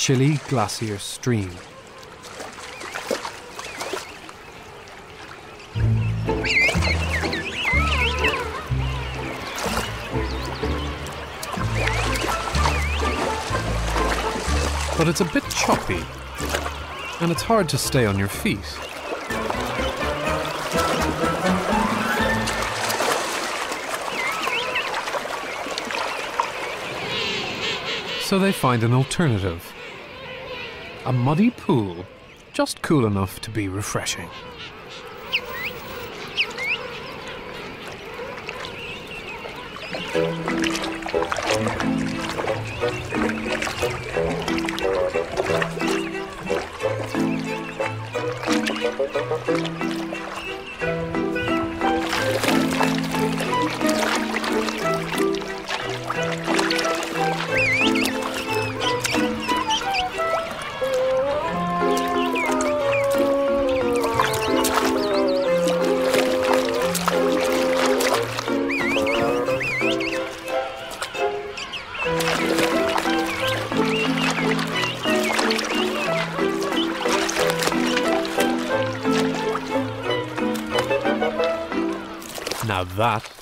Chilly Glacier Stream. But it's a bit choppy, and it's hard to stay on your feet. So they find an alternative. A muddy pool, just cool enough to be refreshing. Now that